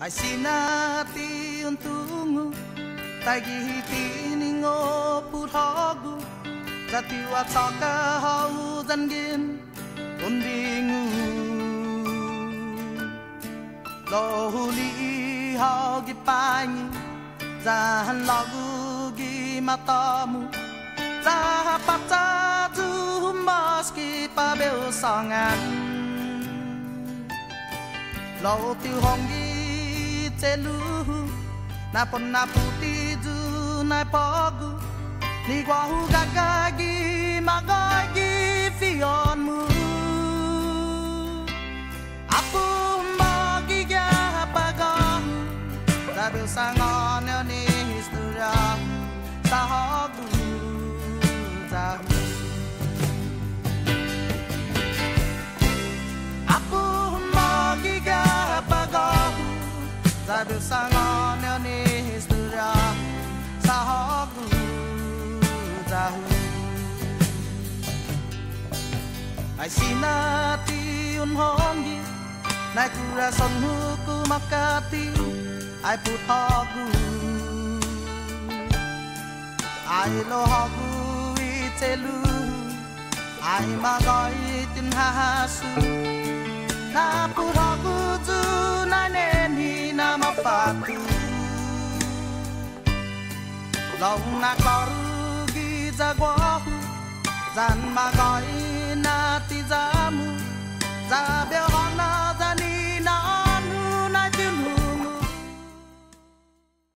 ai sinati ti untungu tagi tini ngo puthogu jatiwa chaka hau zangin undingu lohuli hau gi pani zahan lagu gi matamu Zapata tu maski pabeu sangan Lo tiêu hong gi te lu Na pon na puti du na pogu, Ni gua hu ga ga gi, ma ga gi fion mu. Apu ma gi ga pa ga Sabi sa ngon ni historia sa hogu tahu Ai sinati un hongi Nai kura son huku makati Ai put hogu Ai lo hogu itelu Ai magoi tin ha ha su, na neni na mapatu Lòng na koru ghi ra quá, magoi mà gọi.